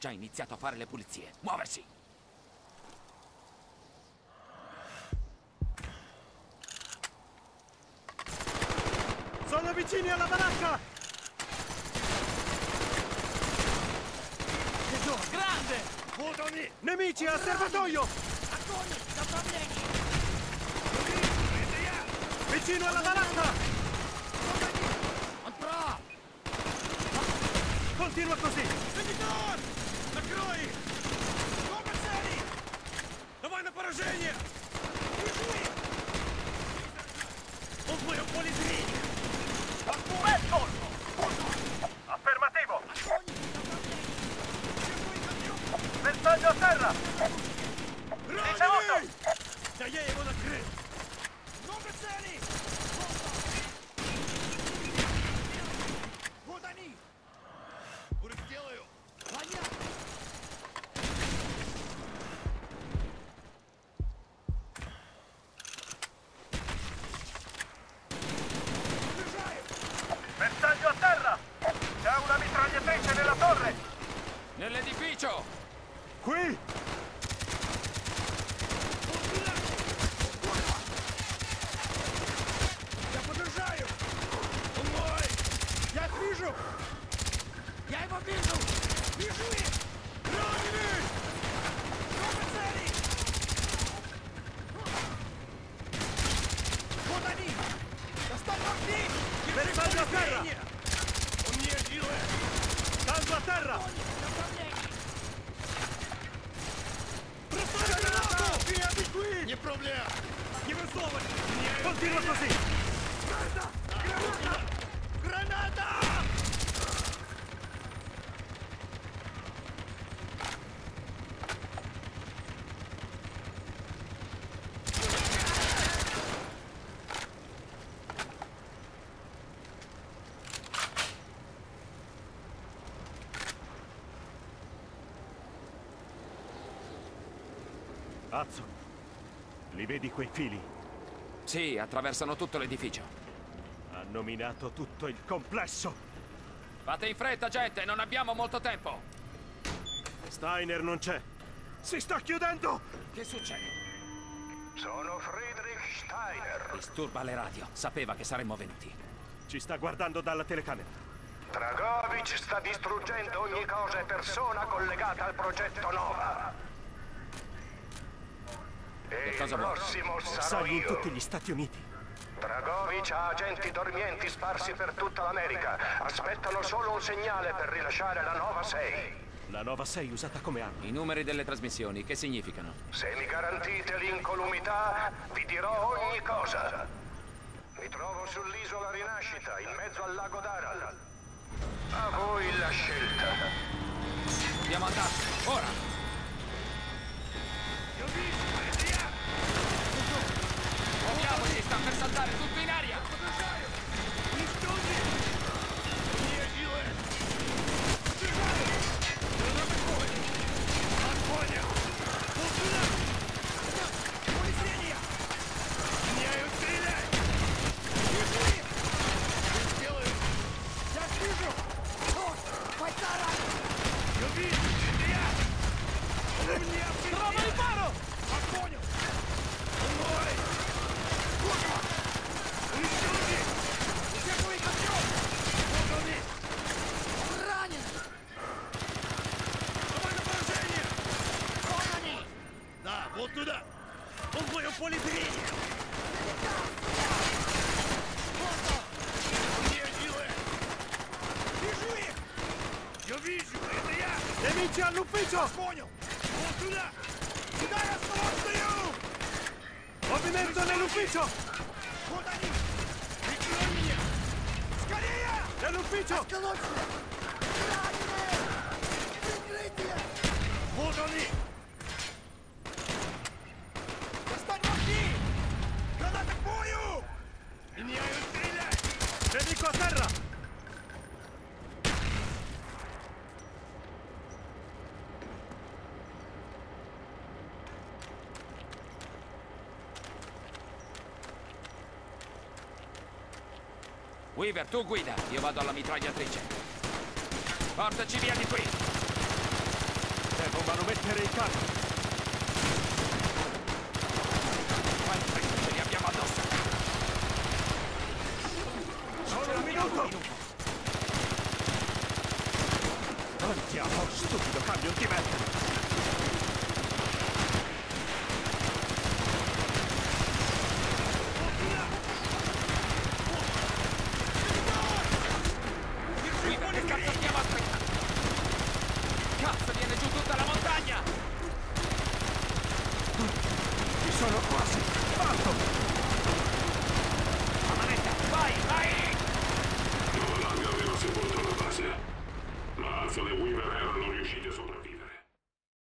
già iniziato a fare le pulizie. Muoversi! Sono vicini alla baracca! Grande! Budoni! Nemici al serbatoio! Acconi, da problemi! Vicino alla baracca! Continua così! Капитан! Накрой! Много целей! Давай на поражение! Держи! Он в моем поле зрения! Affermativo! Bersaglio a terra! Раненый! Да я его накрыл! Много целей! Вот они! Уже сделаю! Понятно! Заряжаю! Bersaglio a terra! C'è una mitragliatrice nella torre! Nell'edificio! Qui! Я подражаю! Он мой! Я их вижу! его вижу! Вижу их! Раненый! Много целей! Вот они! Достань вогни! Верифальдотерра! Он не силы! Сальватерра! Бросай гранату! Не проблем! Не высовывай! Подбирай, посмотри! Azzo! Li vedi quei fili? Sì, attraversano tutto l'edificio. Hanno minato tutto il complesso! Fate in fretta, gente, non abbiamo molto tempo! Steiner non c'è! Si sta chiudendo! Che succede? Sono Friedrich Steiner. Disturba le radio. Sapeva che saremmo venuti. Ci sta guardando dalla telecamera. Dragovic sta distruggendo ogni cosa e persona collegata al progetto Nova. E il cosa sarò Sai in tutti gli Stati Uniti. Dragovic ha agenti dormienti sparsi per tutta l'America. Aspettano solo un segnale per rilasciare la Nova 6. La Nova 6 usata come arma. I numeri delle trasmissioni, che significano? Se mi garantite l'incolumità, vi dirò ogni cosa. Mi trovo sull'isola Rinascita, in mezzo al lago Daral. A voi la scelta. Dobbiamo andarci, ora! Трамвай пару! Понял! Давай! Еще людей! Всех твоих отъем! Вот он есть! Ранен! Давай на поражение! Вон они! Да, вот туда! Он в моем поле зрения! Я вижу, это я! Я Митя, ну ты чё? Понял! Сюда! Сюда я с тобой стою! Обинетто на Лупичо! Вот они! Прикрой меня! Скорее! На Лупичо! Осколочься! Сюда они! Weaver, tu guida, io vado alla mitragliatrice. Portaci via di qui! Devono mettere i carri. Quanti ce li abbiamo addosso? Solo un minuto! Andiamo, stupido camion di merda!